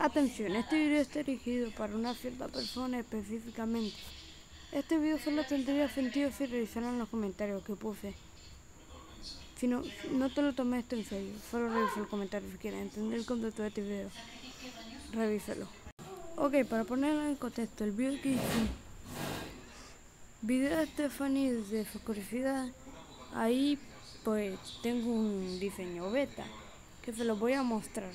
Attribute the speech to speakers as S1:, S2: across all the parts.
S1: Atención, este video está dirigido para una cierta persona específicamente. Este video solo tendría sentido si revisaran los comentarios que puse. Si no, no te lo tomé esto en serio, solo revisa el comentario si quieres entender el contexto de este video. Revísalo. Ok, para ponerlo en contexto, el video que hice, video de Stephanie de su ahí pues tengo un diseño beta que se lo voy a mostrar.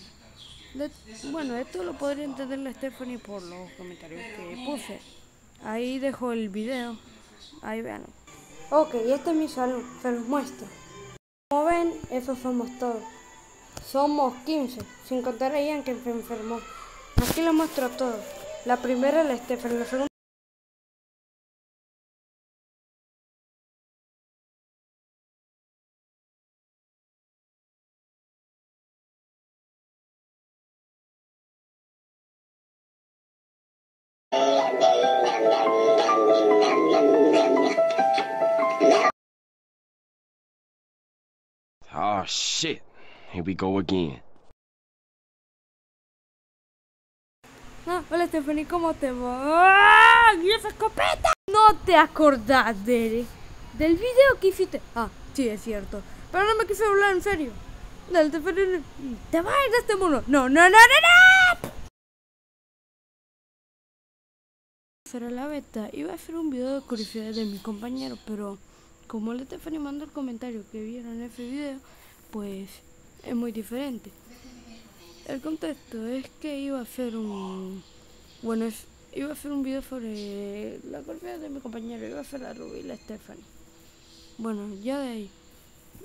S1: Bueno, esto lo podría entender la Stephanie por los comentarios que puse. Ahí dejo el video. Ahí vean. Ok, este es mi salón, se los muestro. Como ven, esos somos todos. Somos 15, sin contar a Ian que se enfermó. Aquí lo muestro todo. La primera la Stephanie,
S2: Oh shit. Here we go again.
S1: Ah, hola Stephanie, ¿cómo te va? ¡Ah! ¿Y esa escopeta? No te acordás de, del video que hiciste. Ah, sí, es cierto. Pero no me quise hablar en serio. Dale, Stephanie, ¿te vas a ir de este mundo? No, no, no, no, no. Será la beta. Iba a hacer un video de curiosidades de mi compañero, pero como le Stephanie mandó el comentario que vieron ese video, pues es muy diferente. El contexto es que iba a hacer un. Bueno, es- iba a hacer un video sobre la curiosidad de mi compañero. Iba a hacer la Ruby y la Stephanie. Bueno, ya de ahí.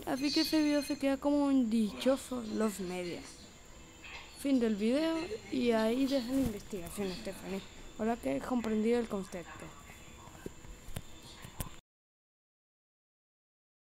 S1: Así que ese video se queda como un dichoso los media. Fin del video y ahí deja la investigación, Stephanie. Ahora que he comprendido el concepto.